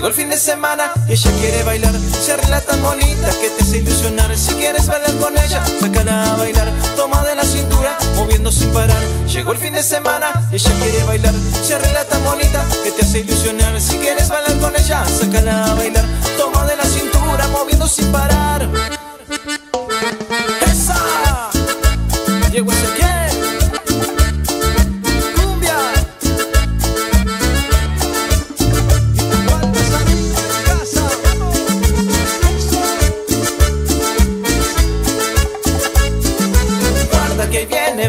Llegó el fin de semana y ella quiere bailar. Se arregla tan bonita que te hace ilusionar. Si quieres bailar con ella, sacala a bailar. Toma de la cintura, moviendo sin parar. Llegó el fin de semana y ella quiere bailar. Se arregla tan bonita que te hace ilusionar. Si quieres bailar con ella, sacala a bailar. Toma de la cintura, moviendo sin parar.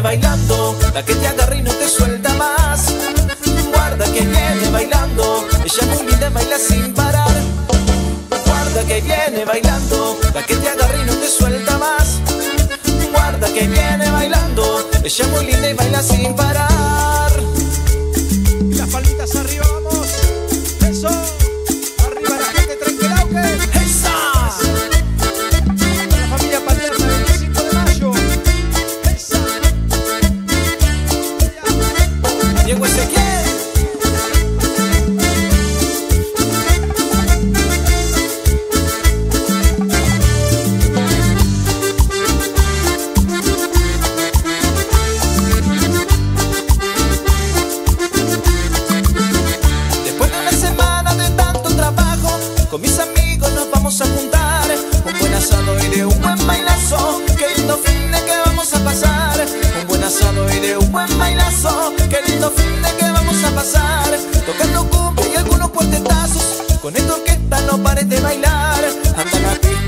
Bailando, la que te agarra y no te suelta más. Guarda que viene bailando, ella muy linda baila sin parar. Guarda que viene bailando, la que te agarra y no te suelta más. Guarda que viene bailando, ella muy linda y baila sin parar. Las palmitas arriba, vamos. Eso. Arriba la gente, tranquila, ok.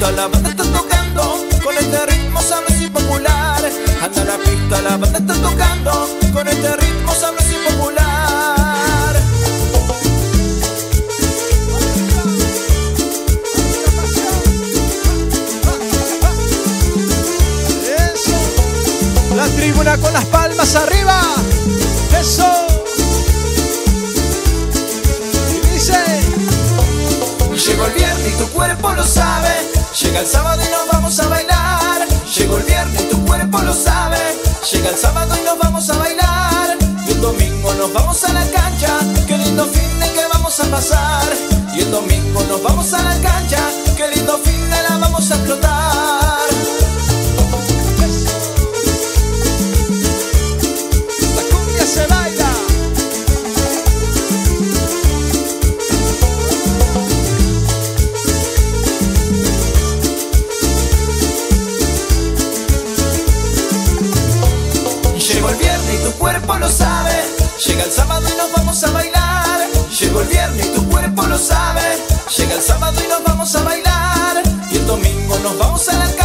Pista, la banda está tocando. Con este ritmo sabroso y popular. Anda la pista, la banda está tocando. Con este ritmo sabroso y popular. Eso. La tribuna con las palmas arriba. Eso. Dice. Llegó el viernes y tu cuerpo lo sabe. Llega el sábado y nos vamos a bailar. Llegó el viernes tu cuerpo lo sabe. Llega el sábado y nos vamos a bailar. Y el domingo nos vamos a la cancha. Qué lindo fin de que vamos a pasar. Y el domingo nos vamos a la cancha. Cuerpo lo sabe. Llega el sábado y nos vamos a bailar. Llegó el viernes y tu cuerpo lo sabe. Llega el sábado y nos vamos a bailar. Y el domingo nos vamos a la cancha.